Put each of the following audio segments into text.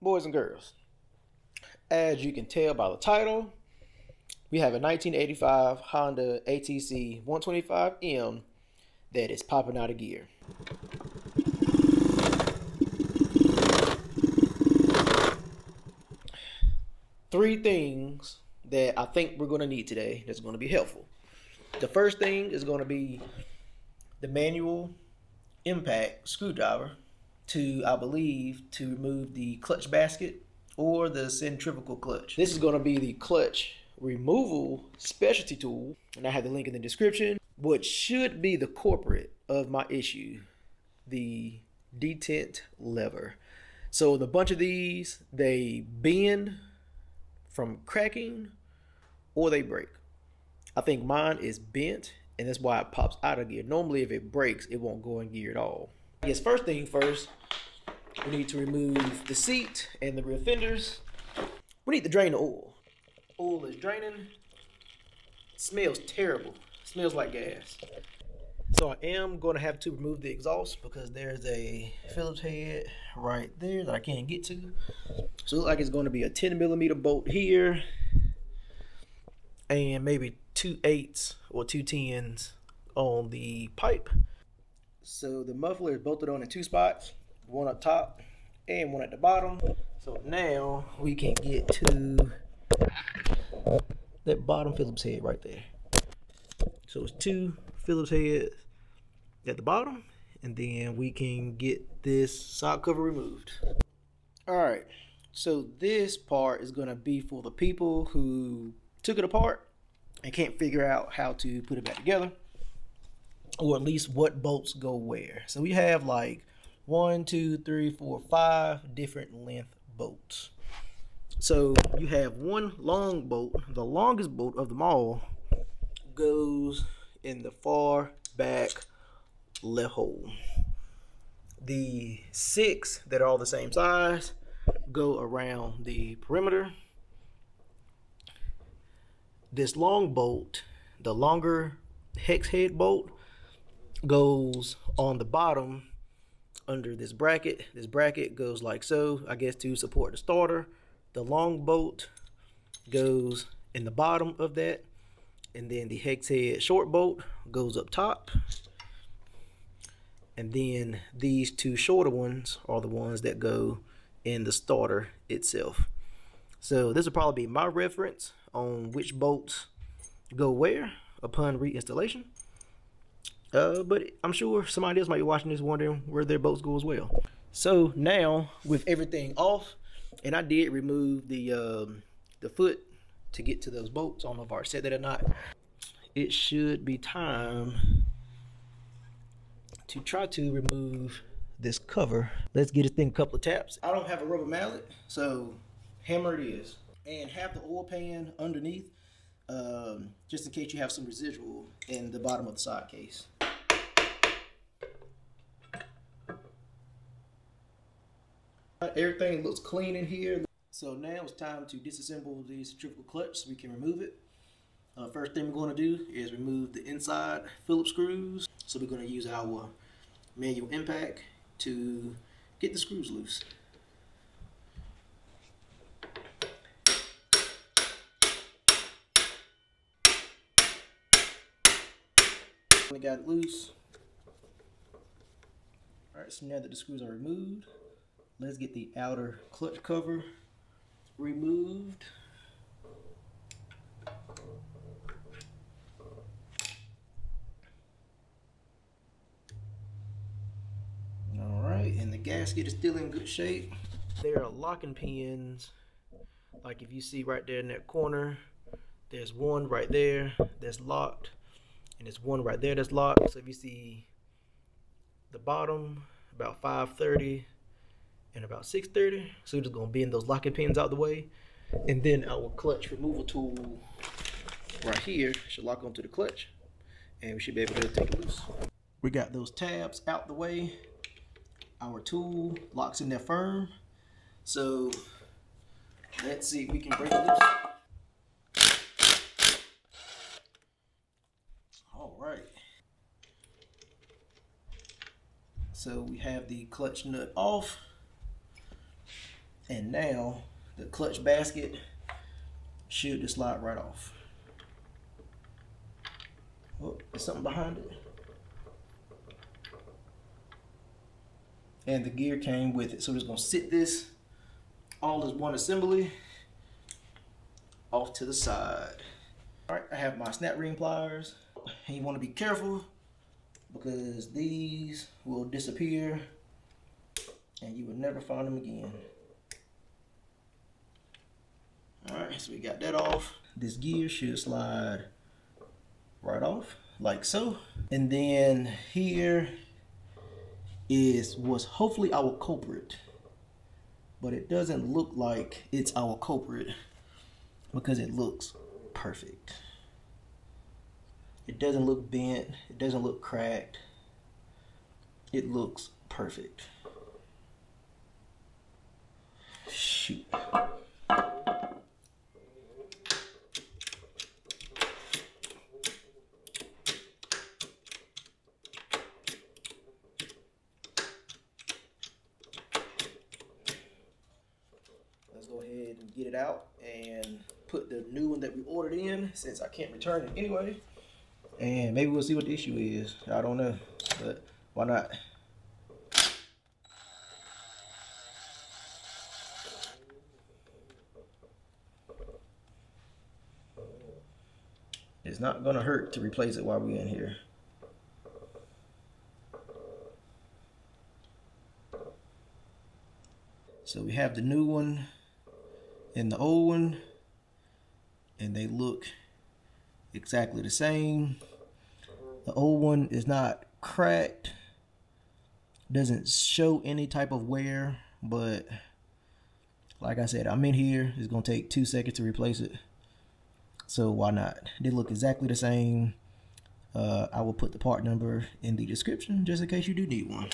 boys and girls, as you can tell by the title, we have a 1985 Honda ATC 125M that is popping out of gear. Three things that I think we're going to need today that's going to be helpful. The first thing is going to be the manual impact screwdriver to, I believe, to remove the clutch basket or the centrifugal clutch. This is going to be the clutch removal specialty tool, and I have the link in the description. What should be the corporate of my issue, the detent lever. So the bunch of these, they bend from cracking or they break. I think mine is bent and that's why it pops out of gear. Normally if it breaks, it won't go in gear at all. Guess first thing first, we need to remove the seat and the rear fenders. We need to drain the oil. Oil is draining. It smells terrible. It smells like gas. So I am going to have to remove the exhaust because there's a Phillips head right there that I can't get to. So it looks like it's going to be a 10 millimeter bolt here and maybe two eights or two tens on the pipe. So the muffler is bolted on in two spots, one up top and one at the bottom. So now we can get to that bottom Phillips head right there. So it's two Phillips heads at the bottom and then we can get this sock cover removed. All right, so this part is gonna be for the people who took it apart and can't figure out how to put it back together or at least what bolts go where. So we have like one, two, three, four, five different length bolts. So you have one long bolt, the longest bolt of them all goes in the far back left hole. The six that are all the same size go around the perimeter. This long bolt, the longer hex head bolt, goes on the bottom under this bracket. This bracket goes like so, I guess to support the starter. The long bolt goes in the bottom of that. And then the hex head short bolt goes up top. And then these two shorter ones are the ones that go in the starter itself. So this will probably be my reference on which bolts go where upon reinstallation. Uh, but I'm sure somebody else might be watching this wondering where their bolts go as well. So now with everything off, and I did remove the um, the foot to get to those bolts. I don't know if I said that or not. It should be time to try to remove this cover. Let's get this thing a couple of taps. I don't have a rubber mallet, so hammer it is. And have the oil pan underneath, um, just in case you have some residual in the bottom of the side case. Everything looks clean in here. So now it's time to disassemble the centrifugal clutch so we can remove it. Uh, first thing we're going to do is remove the inside Phillips screws. So we're going to use our manual impact to get the screws loose. We got it loose. Alright, so now that the screws are removed, let's get the outer clutch cover removed. All right, and the gasket is still in good shape. There are locking pins, like if you see right there in that corner, there's one right there that's locked, and there's one right there that's locked. So if you see the bottom, about 530 and about 630, so we're just gonna bend those locking pins out the way. And then our clutch removal tool right here should lock onto the clutch and we should be able to take it loose. We got those tabs out the way our tool locks in there firm. So let's see if we can break it loose. All right. So we have the clutch nut off. And now the clutch basket should just slide right off. Oh, there's something behind it. And the gear came with it. So we're just gonna sit this all as one assembly off to the side. All right, I have my snap ring pliers. And you wanna be careful because these will disappear and you will never find them again. All right, so we got that off. This gear should slide right off like so. And then here is what's hopefully our culprit. But it doesn't look like it's our culprit because it looks perfect. It doesn't look bent. It doesn't look cracked. It looks perfect. Shoot. Let's go ahead and get it out and put the new one that we ordered in since I can't return it anyway. And maybe we'll see what the issue is. I don't know, but why not? It's not gonna hurt to replace it while we're in here. So we have the new one and the old one and they look exactly the same. The old one is not cracked, doesn't show any type of wear, but like I said, I'm in here. It's gonna take two seconds to replace it. So why not? They look exactly the same. Uh, I will put the part number in the description just in case you do need one.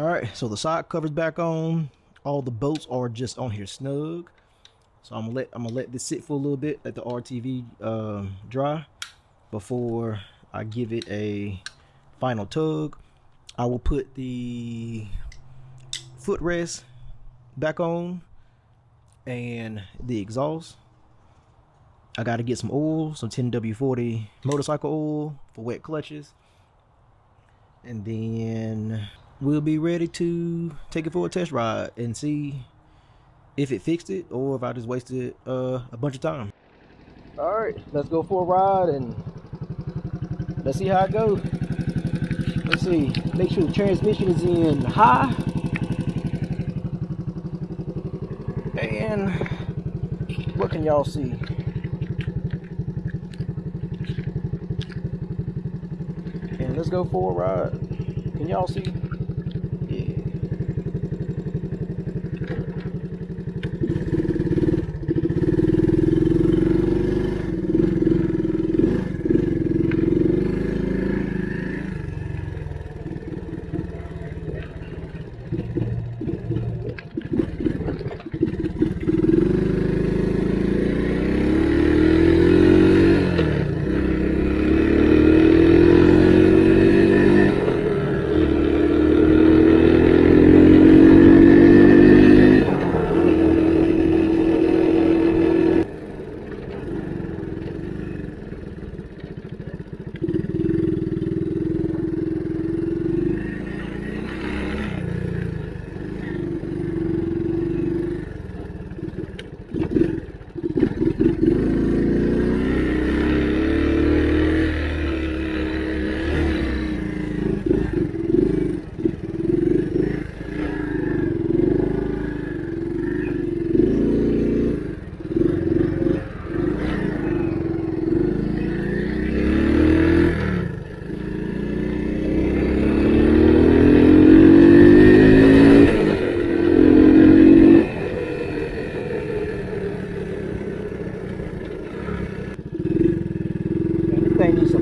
All right, so the side cover's back on. All the bolts are just on here snug. So I'm gonna let I'm gonna let this sit for a little bit, let the RTV um, dry before I give it a final tug. I will put the footrest back on and the exhaust. I got to get some oil, some 10W40 motorcycle oil for wet clutches. And then we'll be ready to take it for a test ride and see if it fixed it or if I just wasted uh, a bunch of time. All right, let's go for a ride and let's see how it goes. Let's see, make sure the transmission is in high. And what can y'all see? And let's go for a ride. Can y'all see?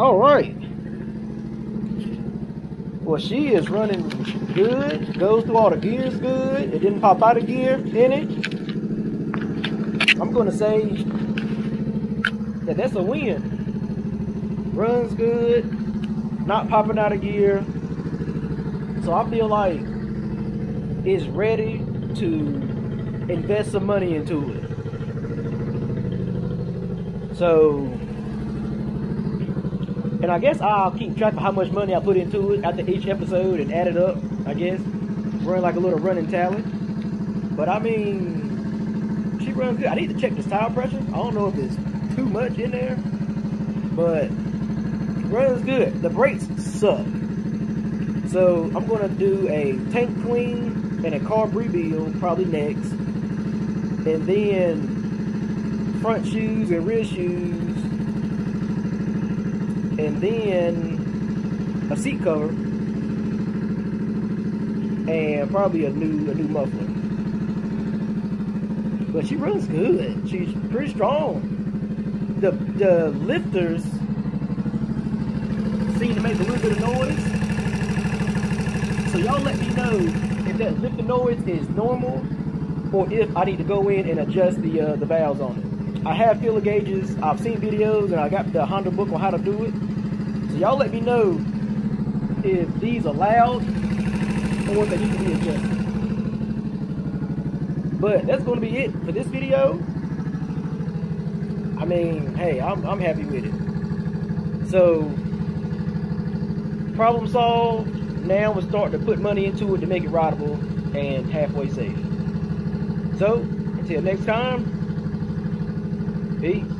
All right. She is running good. Goes through all the gears good. It didn't pop out of gear in it. I'm to say that that's a win. Runs good. Not popping out of gear. So I feel like it's ready to invest some money into it. So, and I guess I'll keep track of how much money I put into it after each episode and add it up, I guess. Run like a little running tally. But I mean, she runs good. I need to check this tire pressure. I don't know if it's too much in there, but runs good. The brakes suck. So I'm gonna do a tank clean and a carb rebuild probably next. And then front shoes and rear shoes. And then a seat cover. And probably a new a new muffler. But she runs good. She's pretty strong. The the lifters seem to make a little bit of noise. So y'all let me know if that lifting noise is normal or if I need to go in and adjust the uh, the valves on it. I have feeler gauges. I've seen videos and I got the Honda book on how to do it. So y'all let me know if these are loud or they need to be adjusted. But that's going to be it for this video. I mean, hey, I'm, I'm happy with it. So, problem solved. Now we're starting to put money into it to make it rideable and halfway safe. So, until next time, peace.